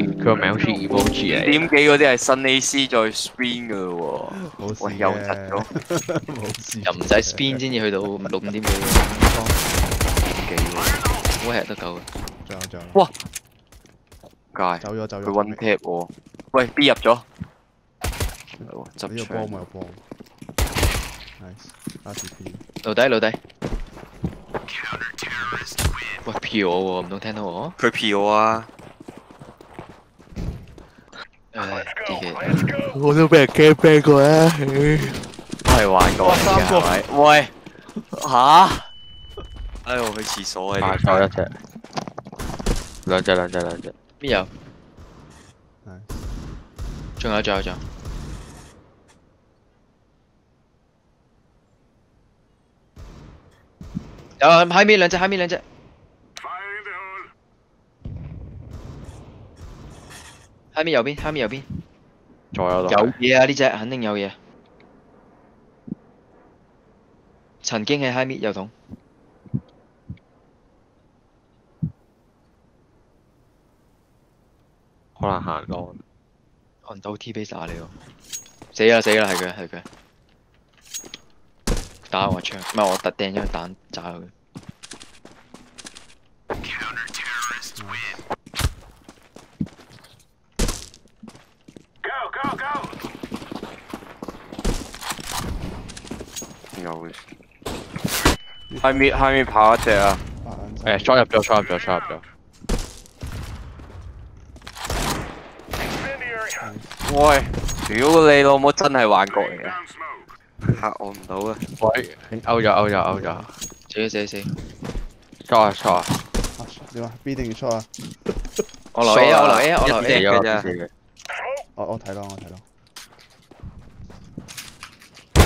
佢个名好似 emoji 嚟。点几嗰啲系新 AC 再 spin 噶喎，冇事喂又窒咗，嘅，冇事。又唔使 spin 先至去到六五点几几喎，好 hit 都够嘅。仲有仲有，哇街走咗走咗。佢 one tap 喎，喂 B 入咗，系喎呢执枪个波冇有波。Nice，打 P。露底露底。喂，票我喎，唔通听到我？佢票啊， 我都俾人 game ban 過啦，都係玩過哇三個嘅係咪？喂，吓？哎我去廁所啊！打錯一隻，兩隻兩隻兩隻。邊有。仲有仲有仲有。有喺面兩隻，喺面兩隻。喺面右邊，喺面右邊。有左右都係嘢啊！呢只肯定有嘢。曾經喺 high mid 右筒，可能行過。看到 T base 打你喎，死啦死啦，係佢係佢，打我槍，唔係我特掟咗個彈炸佢。有嘅。下面下面跑一只啊！诶诶，装入咗，装入咗，装入咗。喂，屌你老母真系幻觉嚟嘅，吓我唔到啊！喂，勾咗，勾咗，勾咗。死死死！错啊错啊！点啊？B 定要出啊？我留 A 啊，我留 A 啊，我留 A 啊。嘅啫。我我睇咯，我睇咯。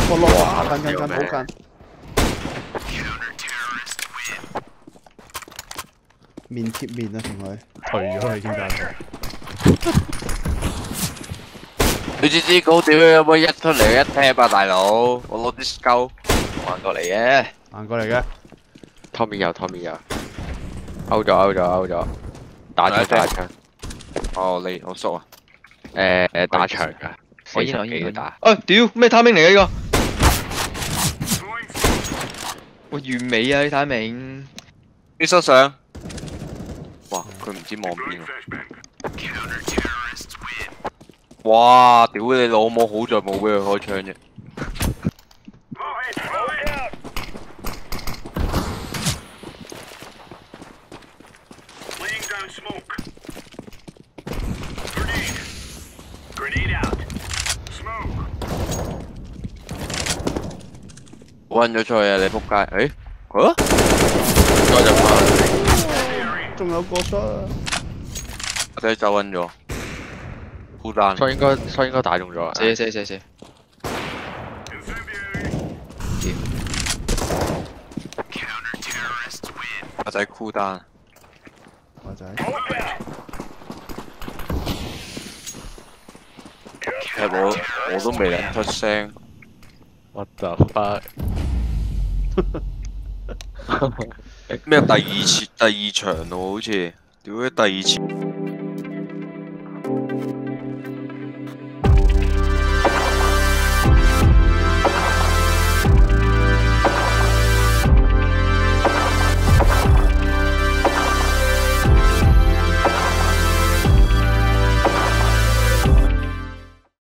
我落啊！近近近好近。面贴面啊，同佢退咗啦已经打咗。你知知高屌有冇一出嚟一 tap 啊，大佬！我攞啲鸠还过嚟嘅，行过嚟嘅， ，Tommy 有，Tommy 有，勾咗，勾咗，勾咗，打枪打枪。哦，你好熟啊！诶诶，打墙㗎，我烟我烟几打。啊屌咩 timing 嚟嘅呢个？ 喂完美啊！呢 timing，啲身上。哇！佢唔知望邊啊！哇！屌你老母，好在冇俾佢開槍啫。温咗出去啊！你仆街，誒？啊？再就翻，仲有個出啊！我仔就温咗，孤單。所以應該，所以應該打中咗啊！死死死死！我仔孤單。我仔其實我我都未能出聲。What the fuck？咩第二次第二场咯，好似屌你第二次。